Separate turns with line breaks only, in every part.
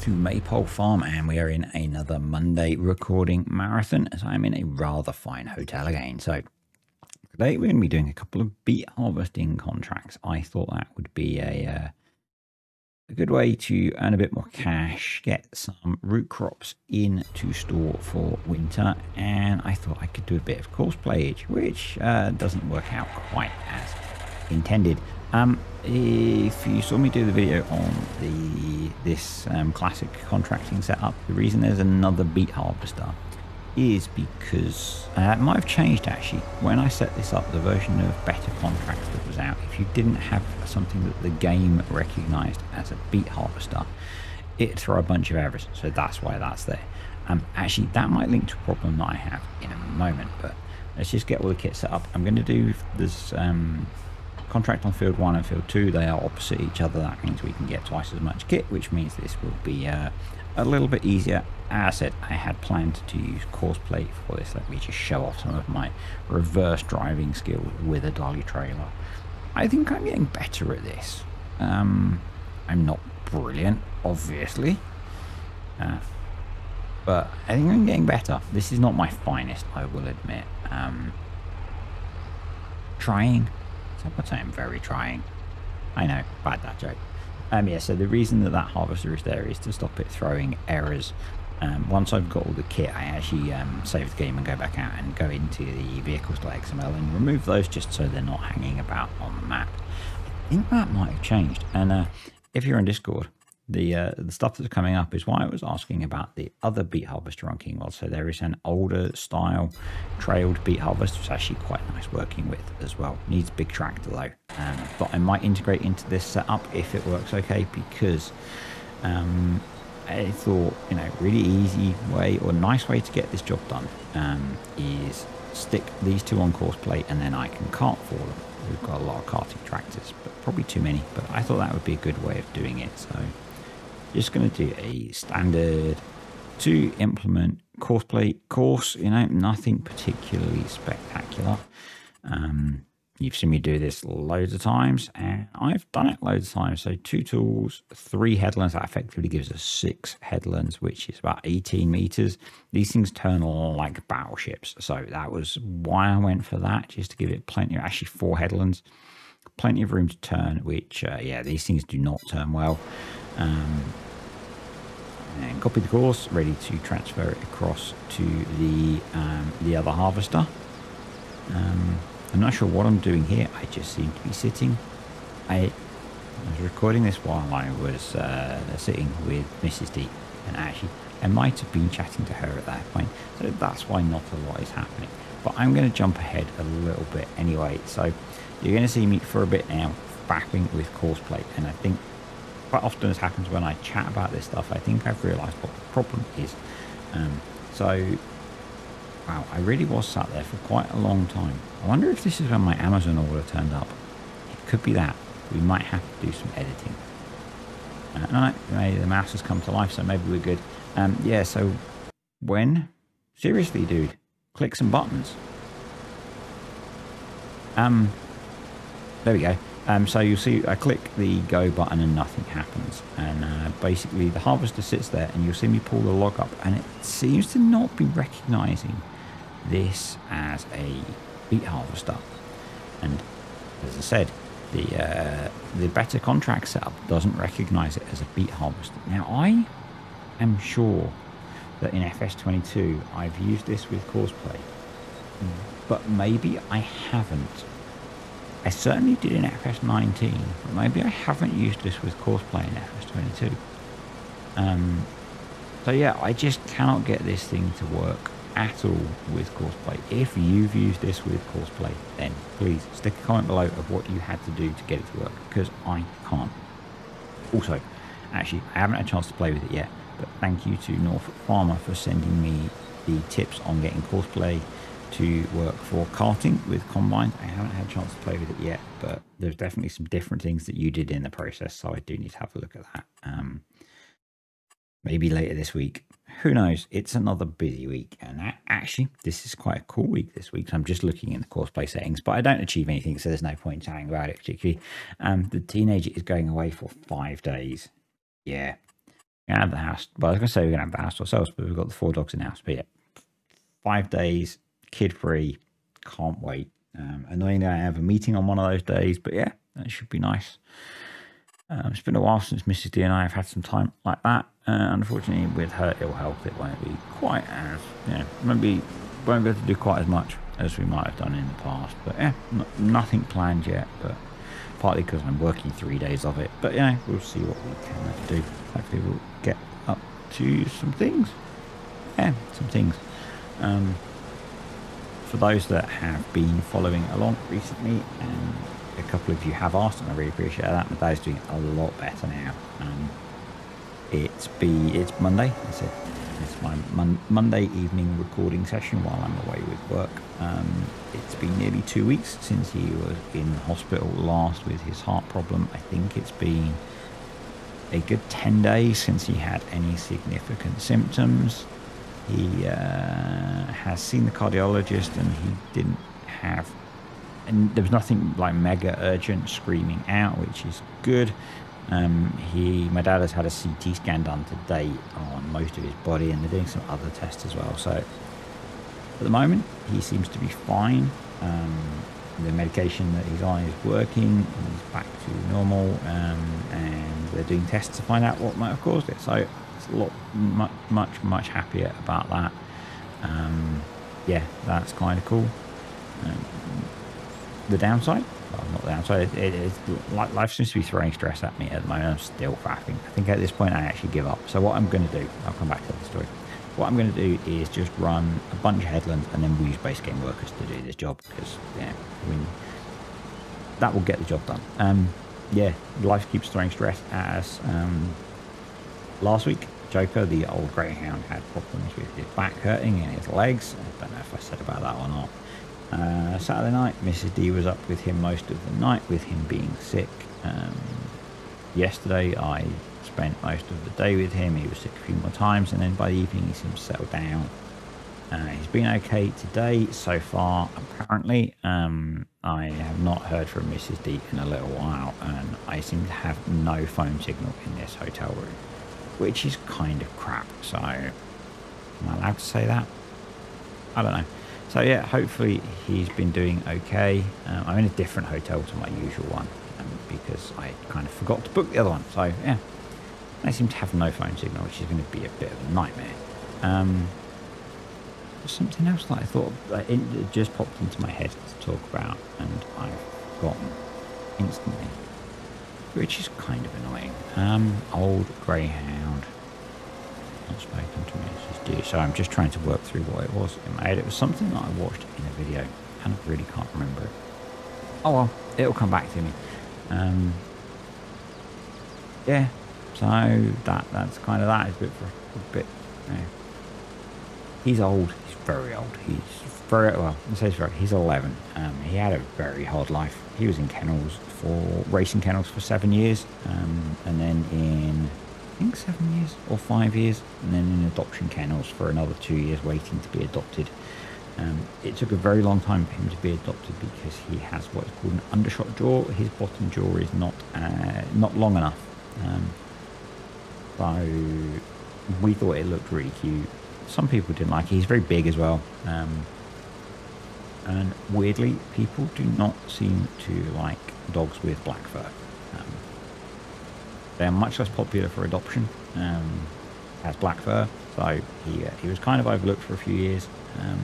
to Maypole Farm and we are in another Monday recording marathon as I'm in a rather fine hotel again. So today we're going to be doing a couple of beet harvesting contracts. I thought that would be a, uh, a good way to earn a bit more cash, get some root crops in to store for winter and I thought I could do a bit of course playage which uh, doesn't work out quite as intended. Um, if you saw me do the video on the this um, classic contracting setup, the reason there's another beet harvester is because uh, it might have changed actually. When I set this up, the version of Better Contracts that was out, if you didn't have something that the game recognized as a beet harvester, it'd throw a bunch of errors. So that's why that's there. Um, actually, that might link to a problem that I have in a moment, but let's just get all the kit set up. I'm going to do this um, contract on field one and field two they are opposite each other. That means we can get twice as much kit which means this will be uh, a little bit easier. As I said I had planned to use courseplay for this. Let me just show off some of my reverse driving skills with a dolly trailer. I think I'm getting better at this. Um, I'm not brilliant obviously uh, but I think I'm getting better. This is not my finest I will admit. Um, trying but I'm very trying. I know, bad that joke. Um, yeah, so the reason that that harvester is there is to stop it throwing errors. Um, once I've got all the kit, I actually um, save the game and go back out and go into the vehicles.xml and remove those just so they're not hanging about on the map. I think that might have changed. And uh, if you're on Discord, the uh, the stuff that's coming up is why I was asking about the other beet harvester on Kingwell. So there is an older style trailed beet harvester, it's actually quite nice working with as well. Needs big tractor though, um, but I might integrate into this setup if it works okay because um, I thought you know really easy way or nice way to get this job done um, is stick these two on courseplay and then I can cart for them. We've got a lot of carting tractors, but probably too many. But I thought that would be a good way of doing it. So just going to do a standard to implement courseplay course, you know, nothing particularly spectacular. Um, you've seen me do this loads of times and I've done it loads of times. So two tools, three headlands, that effectively gives us six headlands, which is about 18 meters. These things turn like battleships. So that was why I went for that, just to give it plenty actually four headlands, plenty of room to turn, which, uh, yeah, these things do not turn well. Um, and copy the course, ready to transfer it across to the um, the other harvester. Um, I'm not sure what I'm doing here. I just seem to be sitting. I, I was recording this while I was uh, sitting with Mrs. D, and actually I might have been chatting to her at that point, so that's why not a lot is happening. But I'm going to jump ahead a little bit anyway. So you're going to see me for a bit now, fapping with courseplay, and I think quite often as happens when I chat about this stuff, I think I've realised what the problem is. Um, so, wow, I really was sat there for quite a long time. I wonder if this is when my Amazon order turned up. It could be that. We might have to do some editing. Uh, no, maybe the mouse has come to life, so maybe we're good. Um, yeah, so when? Seriously, dude, click some buttons. Um, there we go. Um, so you'll see I click the go button and nothing happens. And uh, basically the harvester sits there and you'll see me pull the log up and it seems to not be recognizing this as a beet harvester. And as I said, the uh, the better contract setup doesn't recognize it as a beet harvester. Now I am sure that in FS22 I've used this with courseplay, but maybe I haven't I certainly did in FS19, but maybe I haven't used this with courseplay in FS22. Um, so yeah, I just cannot get this thing to work at all with courseplay. If you've used this with courseplay, then please stick a comment below of what you had to do to get it to work, because I can't. Also, actually, I haven't had a chance to play with it yet, but thank you to Norfolk Farmer for sending me the tips on getting courseplay to work for carting with Combine. I haven't had a chance to play with it yet, but there's definitely some different things that you did in the process, so I do need to have a look at that. Um, maybe later this week. Who knows? It's another busy week, and actually, this is quite a cool week this week. I'm just looking in the courseplay settings, but I don't achieve anything, so there's no point chatting about it particularly. Um, the teenager is going away for five days. Yeah, gonna have the house. Well, I was gonna say we're gonna have the house ourselves, but we've got the four dogs in the house. But yeah, five days, kid free. Can't wait. Um, annoyingly, I have a meeting on one of those days, but yeah, that should be nice. Um, it's been a while since Mrs. D and I have had some time like that. Uh, unfortunately, with her ill health, it won't be quite as, know, maybe won't be able to do quite as much as we might have done in the past. But yeah, nothing planned yet, but partly because I'm working three days of it. But yeah, we'll see what we can do. Hopefully, we'll get up to some things. Yeah, some things. Um, for those that have been following along recently, and a couple of you have asked, and I really appreciate that. My dad's doing a lot better now. Um, it's be it's Monday. It's, a, it's my mon Monday evening recording session while I'm away with work. Um, it's been nearly two weeks since he was in hospital last with his heart problem. I think it's been a good 10 days since he had any significant symptoms. He uh, has seen the cardiologist and he didn't have, and there was nothing like mega urgent screaming out, which is good. Um, he, my dad has had a CT scan done today on most of his body, and they're doing some other tests as well. So, at the moment, he seems to be fine. Um, the medication that he's on is working. And he's back to normal, um, and they're doing tests to find out what might have caused it. So, it's a lot, much, much, much happier about that. Um, yeah, that's kind of cool. Um, the downside well, not the downside. It, it, life seems to be throwing stress at me at the moment. I'm still faffing. I think at this point I actually give up. So what I'm going to do, I'll come back to the story. What I'm going to do is just run a bunch of headlands and then we use base game workers to do this job because yeah, I mean, that will get the job done. Um, yeah, life keeps throwing stress at us. Um, last week, Joker, the old greyhound, had problems with his back hurting and his legs. I don't know if I said about that or not. Uh, Saturday night, Mrs. D was up with him most of the night, with him being sick. Um, yesterday, I spent most of the day with him. He was sick a few more times, and then by the evening, he seemed to settle down. Uh, he's been okay today so far, apparently. Um, I have not heard from Mrs. D in a little while, and I seem to have no phone signal in this hotel room, which is kind of crap. So, am I allowed to say that? I don't know. So yeah, hopefully he's been doing okay. Um, I'm in a different hotel to my usual one um, because I kind of forgot to book the other one. So yeah, I seem to have no phone signal, which is going to be a bit of a nightmare. Um, something else that I thought it just popped into my head to talk about, and I've forgotten instantly, which is kind of annoying. Um, old greyhound not spoken to me as So I'm just trying to work through what it was it made. It was something that I watched in a video and I really can't remember it. Oh well, it'll come back to me. Um, yeah, so that that's kind of that. It's a bit, a bit. He's old. He's very old. He's very well. I say very. He's 11. Um, he had a very hard life. He was in kennels for racing kennels for seven years, um, and then in I think seven years or five years, and then in adoption kennels for another two years waiting to be adopted. Um, it took a very long time for him to be adopted because he has what is called an undershot jaw. His bottom jaw is not uh, not long enough. Um, so we thought it looked really cute. Some people didn't like it. He's very big as well. Um, and weirdly, people do not seem to like dogs with black fur. Um, they are much less popular for adoption um, as black fur. So he, uh, he was kind of overlooked for a few years. Um,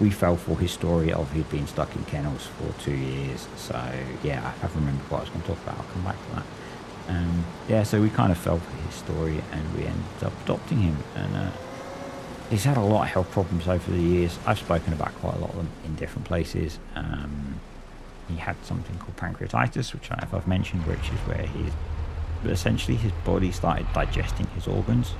we fell for his story of he'd been stuck in kennels for two years. So yeah, I have remembered what I was going to talk about. I'll come back to that. Um, yeah, so we kind of fell for his story and we ended up adopting him. And uh, he's had a lot of health problems over the years. I've spoken about quite a lot of them in different places. Um, he had something called pancreatitis, which I I've mentioned, which is where he's essentially his body started digesting his organs,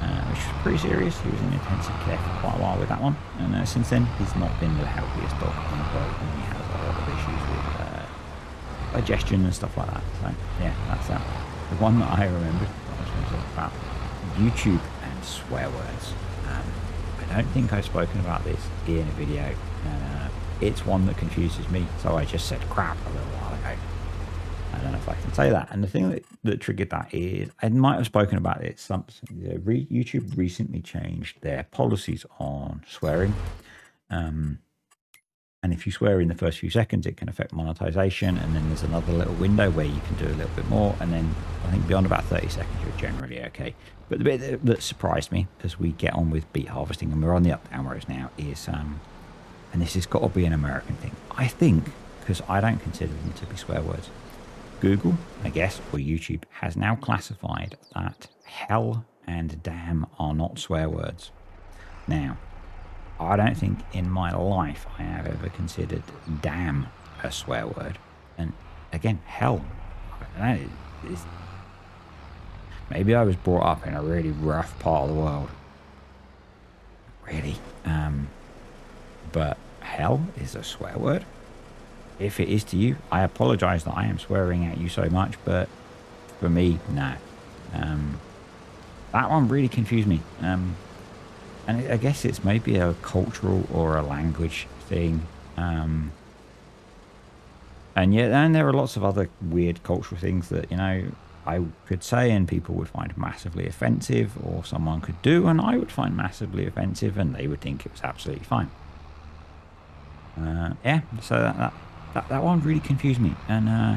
uh, which was pretty serious. He was in intensive care for quite a while with that one, and uh, since then he's not been the healthiest dog in the world, and he has a lot of issues with uh, digestion and stuff like that. So yeah, that's that. The one that I remembered I was going to talk about YouTube and swear words. Um, I don't think I've spoken about this in a video. Uh, it's one that confuses me, so I just said crap a little while ago. I don't know if I can say that. And the thing that, that triggered that is I might have spoken about it. Something YouTube recently changed their policies on swearing. Um, and if you swear in the first few seconds, it can affect monetization. And then there's another little window where you can do a little bit more. And then I think beyond about 30 seconds, you're generally okay. But the bit that, surprised me as we get on with beet harvesting and we're on the up down rows now is, um, and this has got to be an American thing. I think, because I don't consider them to be swear words, Google, I guess, or YouTube has now classified that hell and damn are not swear words. Now, I don't think in my life I have ever considered damn a swear word. And again, hell, that is, maybe I was brought up in a really rough part of the world. Really. Um, but hell is a swear word. If it is to you, I apologize that I am swearing at you so much, but for me, no. Um, that one really confused me. Um, and I guess it's maybe a cultural or a language thing. Um, and yet, and there are lots of other weird cultural things that, you know, I could say and people would find massively offensive, or someone could do and I would find massively offensive, and they would think it was absolutely fine. Uh, yeah, so that, that, that, that, one really confused me. And uh,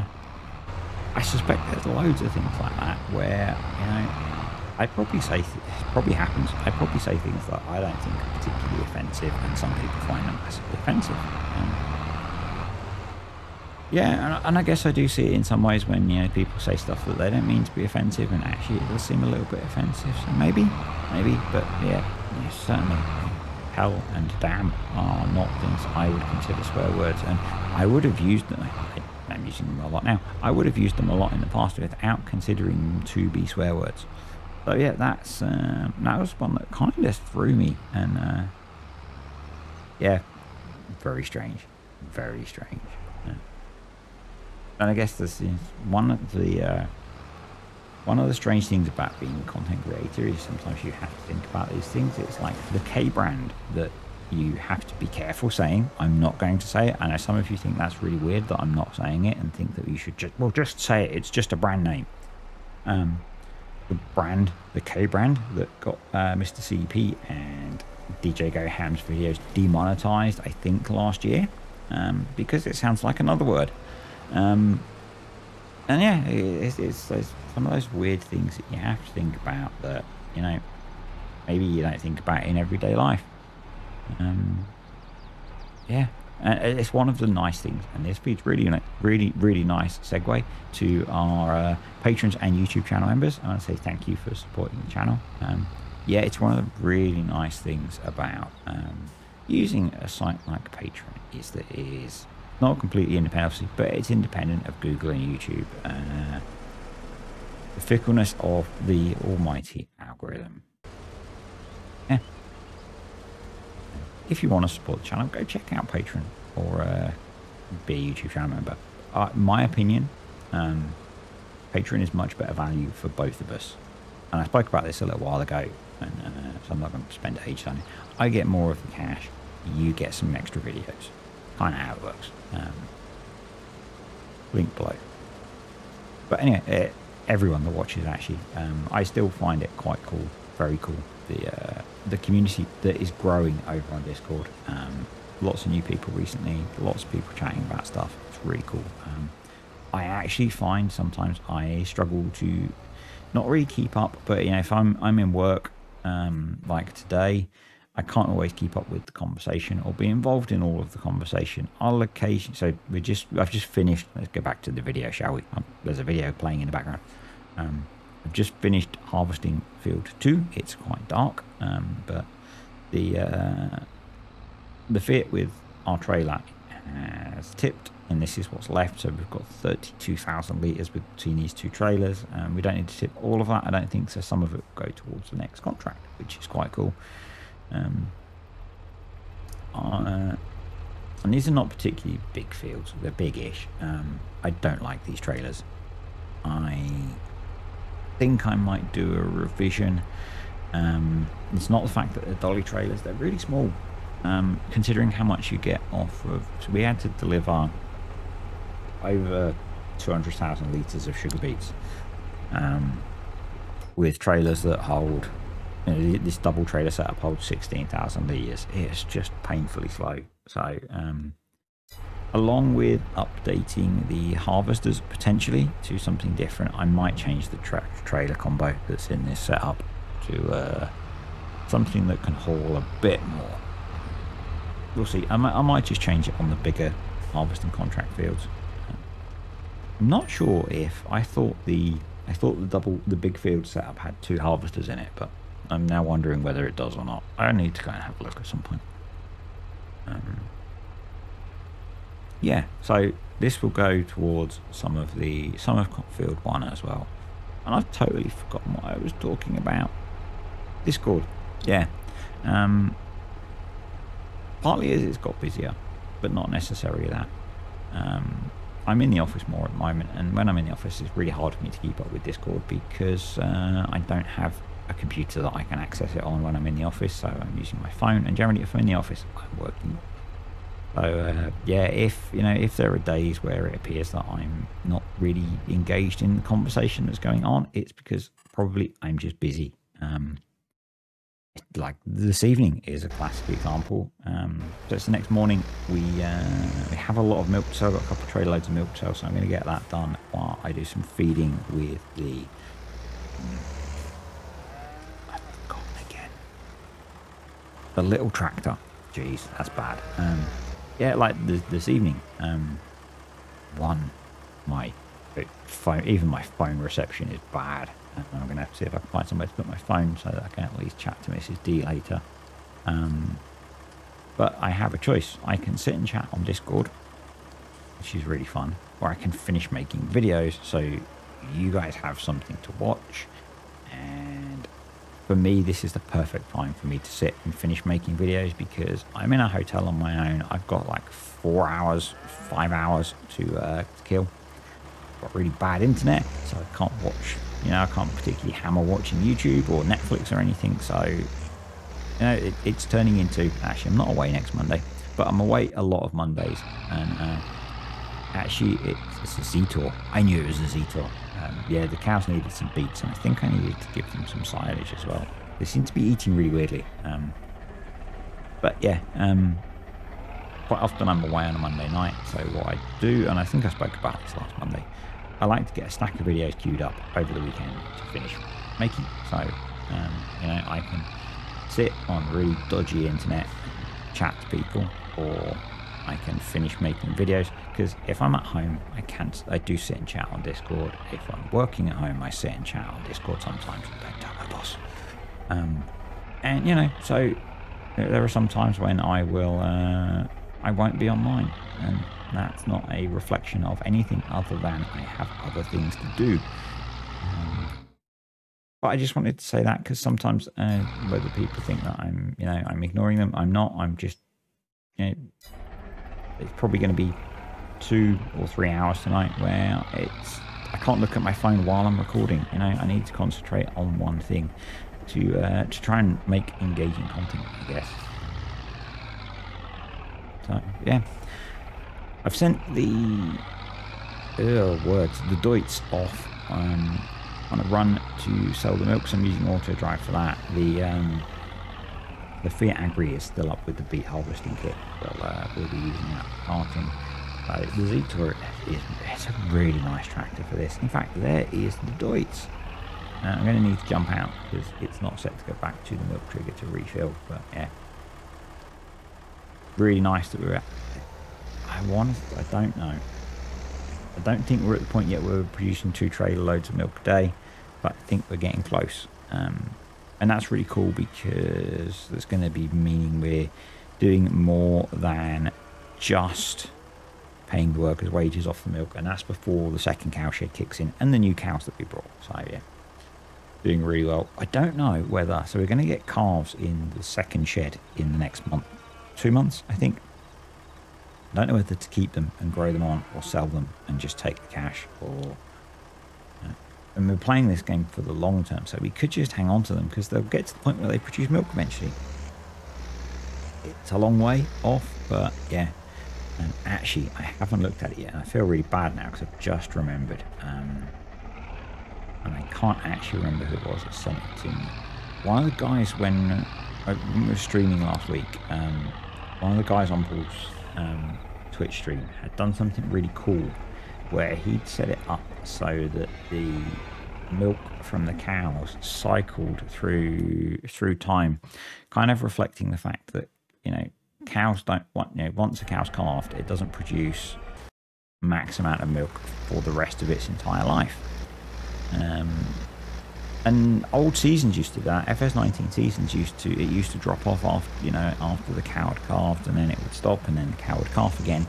I suspect there's loads of things like that where, you know, I probably say, probably happens, I probably say things that I don't think are particularly offensive and some people find them massively offensive. Um, yeah, and, I guess I do see it in some ways when, you know, people say stuff that they don't mean to be offensive and actually it does seem a little bit offensive. So maybe, maybe, but yeah, yeah certainly hell and damn are not things I would consider swear words. And I would have used them, I'm using them a lot now, I would have used them a lot in the past without considering them to be swear words. So yeah, that's uh, that was one that kind of threw me, and uh, yeah, very strange, very strange. Yeah. And I guess this is one of the uh, one of the strange things about being a content creator is sometimes you have to think about these things. It's like the K brand that you have to be careful saying. I'm not going to say it. I know some of you think that's really weird that I'm not saying it and think that you should just well just say it. It's just a brand name. Um, the brand, the K brand that got uh, Mr. CP and DJ Go Ham's videos demonetized, I think, last year um, because it sounds like another word. Um, and yeah, it's, it's, it's some of those weird things that you have to think about that, you know, maybe you don't think about in everyday life. Um, yeah, uh, it's one of the nice things, and this feeds really, really, really nice segue to our uh, patrons and YouTube channel members. I want to say thank you for supporting the channel. Um, yeah, it's one of the really nice things about um, using a site like Patreon is that it is not completely independent, but it's independent of Google and YouTube. Uh, the fickleness of the almighty algorithm. Yeah if you want to support the channel, go check out Patreon or uh, be a YouTube channel member. Uh, my opinion, um, Patreon is much better value for both of us. And I spoke about this a little while ago, and uh, so I'm not going to spend ages on it. I get more of the cash, you get some extra videos. Kind of how it works. Um, link below. But anyway, everyone that watches actually, um, I still find it quite cool, very cool. The uh, the community that is growing over on Discord. Um, lots of new people recently, lots of people chatting about stuff. It's really cool. Um, I actually find sometimes I struggle to not really keep up, but you know, if I'm I'm in work um, like today, I can't always keep up with the conversation or be involved in all of the conversation. I'll occasionally. So we just I've just finished. Let's go back to the video, shall we? Um, there's a video playing in the background. Um, I've just finished harvesting field two. It's quite dark, um, but the uh, the fit with our trailer has tipped, and this is what's left. So we've got 32,000 litres between these two trailers. and we don't need to tip all of that, I don't think. So some of it will go towards the next contract, which is quite cool. Um, uh, and these are not particularly big fields. They're big-ish. Um, I don't like these trailers. I think I might do a revision. Um, it's not the fact that they're dolly trailers, they're really small. Um, considering how much you get off of... So we had to deliver over 200,000 litres of sugar beets um, with trailers that hold, you know, this double trailer setup holds 16,000 litres. It's just painfully slow. So, um, along with updating the harvesters potentially to something different, I might change the tra trailer combo that's in this setup to uh, something that can haul a bit more. We'll see. I might, I might just change it on the bigger harvesting contract fields. I'm not sure if I thought the I thought the double the big field setup had two harvesters in it, but I'm now wondering whether it does or not. I need to go and have a look at some point. Um, yeah, so this will go towards some of the some of field one as well. And I've totally forgotten what I was talking about. Discord, yeah. Um, partly it's got busier, but not necessarily that. Um, I'm in the office more at the moment, and when I'm in the office, it's really hard for me to keep up with Discord because uh, I don't have a computer that I can access it on when I'm in the office. So I'm using my phone, and generally, if I'm in the office, I'm working. So uh, yeah, if you know, if there are days where it appears that I'm not really engaged in the conversation that's going on, it's because probably I'm just busy. Um, like this evening is a classic example. Um, so it's the next morning. We uh, we have a lot of milk to sell. Got a couple of trade loads of milk to sell, so I'm going to get that done while I do some feeding with the. I've forgotten again. The little tractor. Jeez, that's bad. Um, yeah, like this, this evening. Um, one, my phone, even my phone reception is bad. I'm going to have to see if I can find somewhere to put my phone so that I can at least chat to Mrs. D later. Um, but I have a choice. I can sit and chat on Discord, which is really fun, or I can finish making videos so you guys have something to watch. For me, this is the perfect time for me to sit and finish making videos because I'm in a hotel on my own. I've got like four hours, five hours to, uh, to kill. Got really bad internet, so I can't watch you know, I can't particularly hammer watching YouTube or Netflix or anything. So, you know, it, it's turning into actually, I'm not away next Monday, but I'm away a lot of Mondays. And uh, actually, it's, it's a Zetor. I knew it was a Zetor. Um, yeah, the cows needed some beets, and I think I needed to give them some silage as well. They seem to be eating really weirdly. Um, but yeah, um, quite often I'm away on a Monday night. So what I do, and I think I spoke about this last Monday, I like to get a stack of videos queued up over the weekend to finish making. So, um, you know, I can sit on really dodgy internet, chat to people, or I can finish making videos. Because if I'm at home, I can't. I do sit and chat on Discord. If I'm working at home, I sit and chat on Discord sometimes. Don't tell my boss. Um, and you know, so there are some times when I will, uh, I won't be online, and that's not a reflection of anything other than I have other things to do. Um, but I just wanted to say that because sometimes uh, whether people think that I'm, you know, I'm ignoring them, I'm not. I'm just, you know, it's probably going to be two or three hours tonight where it's I can't look at my phone while I'm recording. You know, I need to concentrate on one thing to uh, to try and make engaging content. I guess. So yeah. I've sent the oh, words the Deutz off um, on a run to sell the milk. So I'm using auto drive for that. The um, the Fiat Agri is still up with the beet harvesting kit. We'll, uh, we'll be using that parting. Uh, the Zetor is it's a really nice tractor for this. In fact, there is the Deutz. I'm going to need to jump out because it's not set to go back to the milk trigger to refill. But yeah, really nice that we're at I want. I don't know. I don't think we're at the point yet where we're producing two trailer loads of milk a day, but I think we're getting close. Um, and that's really cool because that's going to be meaning we're doing more than just paying the workers' wages off the milk, and that's before the second cow shed kicks in and the new cows that we brought. So yeah, doing really well. I don't know whether so we're going to get calves in the second shed in the next month, two months, I think. I don't know whether to keep them and grow them on or sell them and just take the cash or... and we're playing this game for the long term, so we could just hang on to them because they'll get to the point where they produce milk eventually. It's a long way off, but yeah. And actually, I haven't looked at it yet. And I feel really bad now because I've just remembered. Um, and I can't actually remember who it was that sent it to me. One of the guys, when, uh, when we were streaming last week, um, one of the guys on Paul's um, Twitch stream had done something really cool where he'd set it up so that the milk from the cows cycled through through time, kind of reflecting the fact that you know cows don't want you know once a cow's calved, it doesn't produce max amount of milk for the rest of its entire life. Um, and old seasons used to do that. FS19 seasons used to it used to drop off after you know after the cow had calved, and then it would stop, and then the cow would calf again.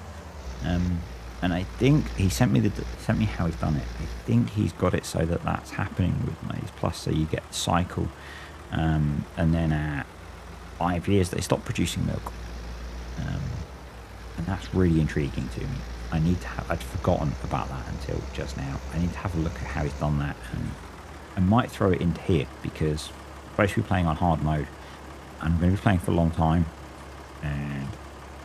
Um, and I think he sent me the sent me how he's done it. I think he's got it so that that's happening with maize plus, so you get the cycle, um, and then at five years they stop producing milk, um, and that's really intriguing to me. I need to have I'd forgotten about that until just now. I need to have a look at how he's done that, and I might throw it into here because I'm supposed playing on hard mode. I'm going to be playing for a long time, and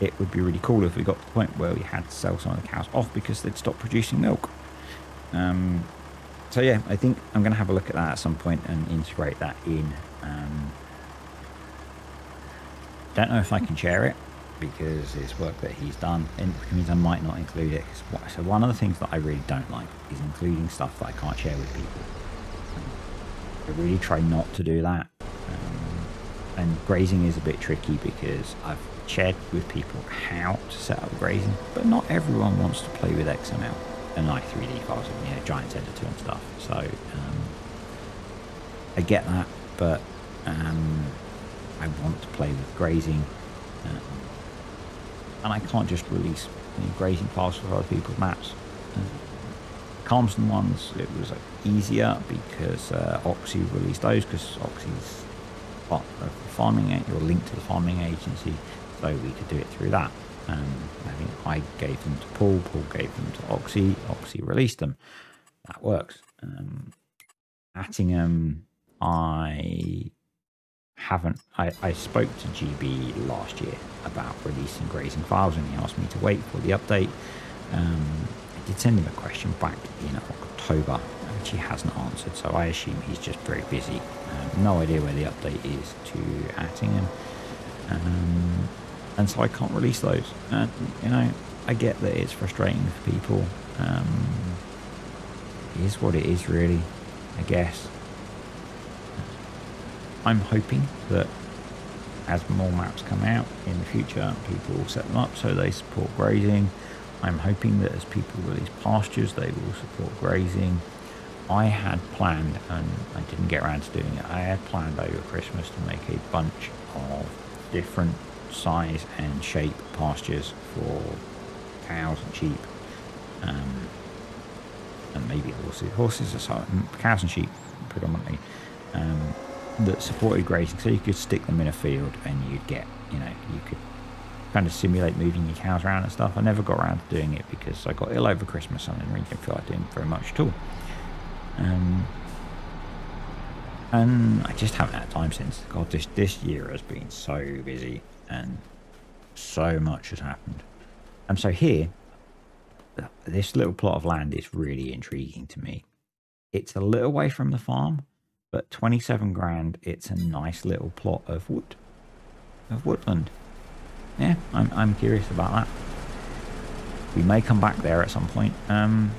it would be really cool if we got to the point where we had to sell some of the cows off because they'd stopped producing milk. Um, so yeah, I think I'm going to have a look at that at some point and integrate that in. Um, don't know if I can share it because it's work that he's done, and which means I might not include it. So one of the things that I really don't like is including stuff that I can't share with people. I really try not to do that. Um, and grazing is a bit tricky because I've shared with people how to set up grazing, but not everyone wants to play with XML and like 3D files and you know, Giants Editor and stuff. So um, I get that, but um, I want to play with grazing, um, and I can't just release you know, grazing files for other people's maps. Uh, Calmsden ones, it was like, easier because uh, Oxy released those because Oxy's farming, your link to the farming agency so we could do it through that. Um, I think I gave them to Paul, Paul gave them to Oxy, Oxy released them. That works. Um, Attingham, I haven't. I, I spoke to GB last year about releasing grazing files, and he asked me to wait for the update. Um, I did send him a question back in October, which he hasn't answered, so I assume he's just very busy. Um, no idea where the update is to Attingham. Um, and so I can't release those. And you know, I get that it's frustrating for people. Um, it is what it is, really. I guess. I'm hoping that as more maps come out in the future, people will set them up so they support grazing. I'm hoping that as people release pastures, they will support grazing. I had planned, and I didn't get around to doing it, I had planned over Christmas to make a bunch of different size and shape pastures for cows and sheep. Um, and maybe horses. Horses are so, cows and sheep predominantly um, that supported grazing. So you could stick them in a field and you'd get, you know, you could kind of simulate moving your cows around and stuff. I never got around to doing it because I got ill over Christmas and I really didn't feel like doing very much at all. Um, and I just haven't had time since. God, this this year has been so busy and so much has happened. And so here, this little plot of land is really intriguing to me. It's a little way from the farm, but 27 grand, it's a nice little plot of wood, of woodland. Yeah, I'm, I'm curious about that. We may come back there at some point. Um,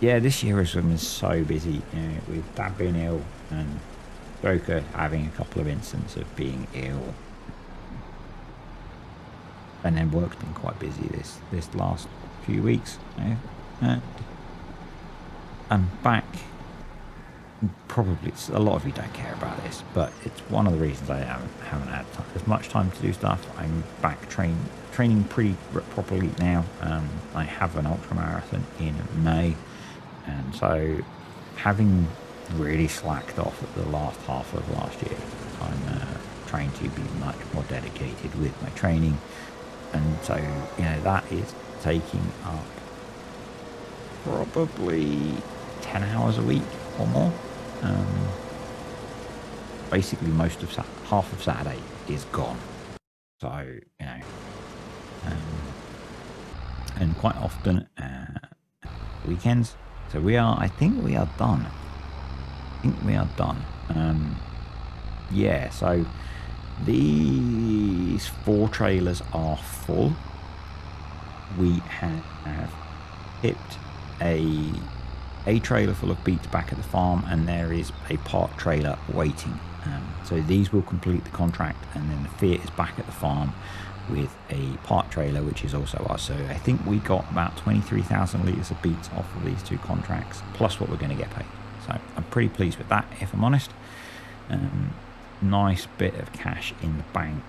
yeah, this year has been so busy, you know, with Dad being ill and Joker having a couple of instances of being ill and then work's been quite busy this this last few weeks. and uh, I'm back. Probably a lot of you don't care about this, but it's one of the reasons I haven't, haven't had as much time to do stuff. I'm back train training pretty properly now. Um, I have an ultra marathon in May, and so having really slacked off at the last half of last year, I'm uh, trying to be much more dedicated with my training and so you know that is taking up probably 10 hours a week or more um, basically most of half of saturday is gone so you know um, and quite often uh, weekends. So we are, I think we are done. I think we are done. Um, yeah, so these four trailers are full. We have tipped a a trailer full of beets back at the farm and there is a part trailer waiting. Um, so these will complete the contract and then the Fiat is back at the farm with a part trailer which is also ours. So I think we got about 23,000 litres of beets off of these two contracts plus what we're going to get paid. So I'm pretty pleased with that if I'm honest. Um, nice bit of cash in the bank.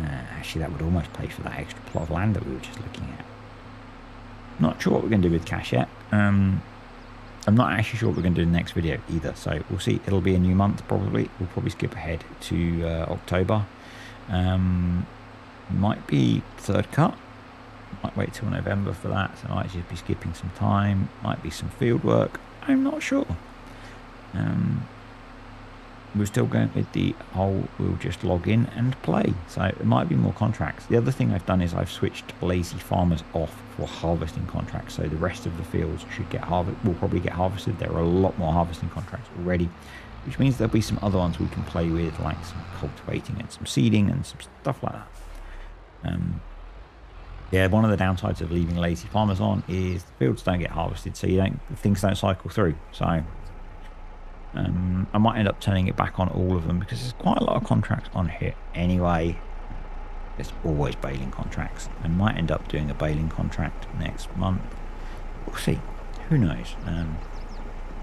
Uh, actually that would almost pay for that extra plot of land that we were just looking at. Not sure what we're going to do with cash yet. Um, I'm not actually sure what we're going to do in the next video either. So we'll see. It'll be a new month probably. We'll probably skip ahead to uh, October. Um, might be third cut. Might wait till November for that. So I might just be skipping some time. Might be some field work. I'm not sure. Um, we're still going with the whole we'll just log in and play. So it might be more contracts. The other thing i've done is i've switched lazy farmers off for harvesting contracts. So the rest of the fields should get harvest will probably get harvested. There are a lot more harvesting contracts already which means there'll be some other ones we can play with like some cultivating and some seeding and some stuff like that. Um, yeah one of the downsides of leaving lazy farmers on is the fields don't get harvested so you don't things don't cycle through. So um, I might end up turning it back on all of them because there's quite a lot of contracts on here anyway. There's always baling contracts. I might end up doing a baling contract next month. We'll see. Who knows? Um,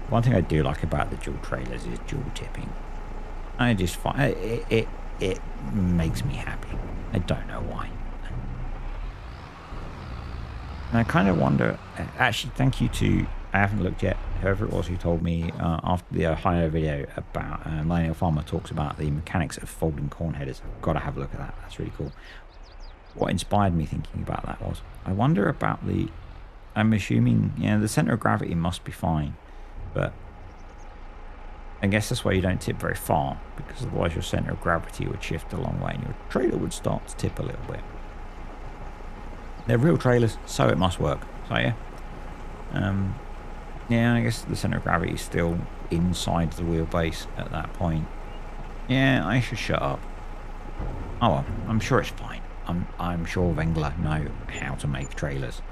one thing I do like about the dual trailers is dual tipping. I just find it, it, it makes me happy. I don't know why. And I kind of wonder, actually, thank you to I haven't looked yet. Whoever it was who told me uh, after the Ohio video about uh, Millennial Farmer talks about the mechanics of folding corn headers. I've got to have a look at that. That's really cool. What inspired me thinking about that was I wonder about the. I'm assuming, you know, the center of gravity must be fine, but I guess that's why you don't tip very far because otherwise your center of gravity would shift a long way and your trailer would start to tip a little bit. They're real trailers, so it must work. So yeah. Um, yeah, I guess the centre of gravity is still inside the wheelbase at that point. Yeah, I should shut up. Oh well, I'm sure it's fine. I'm, I'm sure Wengler know how to make trailers.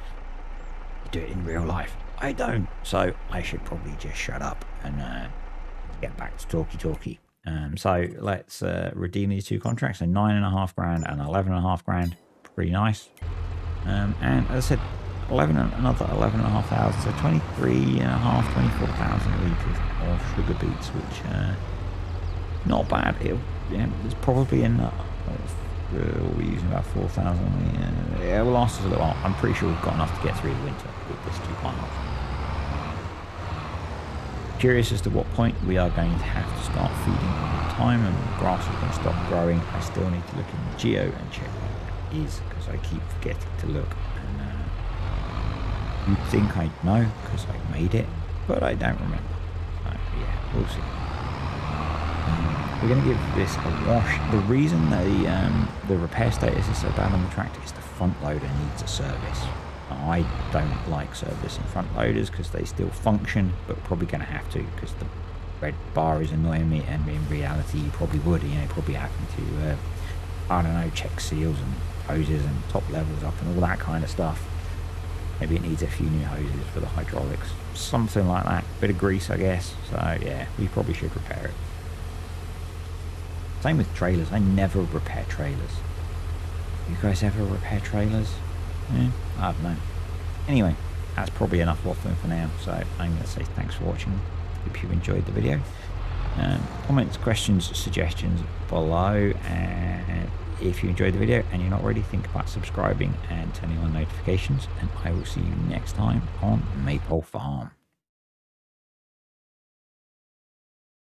do it in real life. I don't, so I should probably just shut up and uh, get back to talkie talkie. Um, so let's uh, redeem these two contracts. So nine and a half grand and eleven and a half grand. Pretty nice. Um, and as I said, 11 another 11 and a half thousand so 23 and a half 24,000 litres of sugar beets which uh, not bad. It, yeah, it's probably enough uh, we're using about 4,000 yeah, it will last us a little while. I'm pretty sure we've got enough to get through the winter with this 2.5 curious as to what point we are going to have to start feeding all the time and grass is going to stop growing. I still need to look in the geo and check what that is because I keep forgetting to look You'd think I'd know because I made it, but I don't remember. Yeah, we'll see. Um, we're going to give this a wash. The reason the um, the repair status is so bad on the tractor is the front loader needs a service. I don't like servicing front loaders because they still function, but probably going to have to because the red bar is annoying me, and in reality, you probably would. You know, probably having to, uh, I don't know, check seals and hoses and top levels up and all that kind of stuff. Maybe it needs a few new hoses for the hydraulics. Something like that. Bit of grease, I guess. So, yeah, we probably should repair it. Same with trailers. I never repair trailers. You guys ever repair trailers? Yeah, I don't know. Anyway, that's probably enough waffling for now. So I'm going to say thanks for watching. Hope you enjoyed the video. Um, comments, questions, suggestions below. And if you enjoyed the video and you're not already, think about subscribing and turning on notifications. And I will see you next time on Maypole Farm.